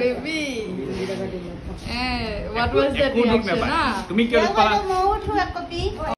baby. Eh, what was that reaction? Ah, kami.